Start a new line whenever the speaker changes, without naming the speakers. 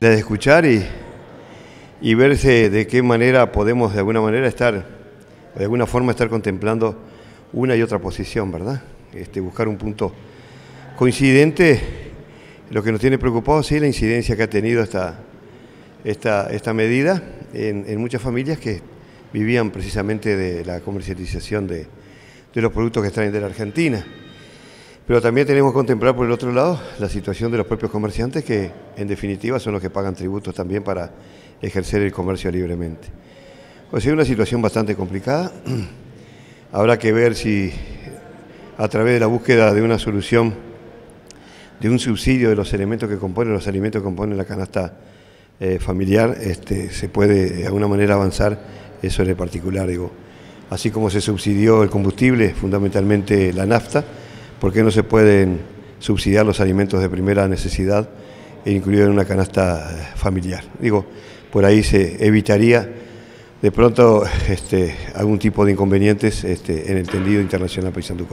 De escuchar y, y verse de qué manera podemos de alguna manera estar, de alguna forma estar contemplando una y otra posición, ¿verdad? Este, buscar un punto coincidente. Lo que nos tiene preocupado sí la incidencia que ha tenido esta, esta, esta medida en, en muchas familias que vivían precisamente de la comercialización de, de los productos que extraen de la Argentina. Pero también tenemos que contemplar por el otro lado la situación de los propios comerciantes que en definitiva son los que pagan tributos también para ejercer el comercio libremente. O sea, es una situación bastante complicada. Habrá que ver si a través de la búsqueda de una solución, de un subsidio de los elementos que componen, los alimentos que componen la canasta eh, familiar, este, se puede de alguna manera avanzar eso en el particular. Digo. Así como se subsidió el combustible, fundamentalmente la nafta, ¿por qué no se pueden subsidiar los alimentos de primera necesidad e incluir en una canasta eh, familiar? Digo, por ahí se evitaría de pronto este, algún tipo de inconvenientes este, en el tendido internacional Paisandú.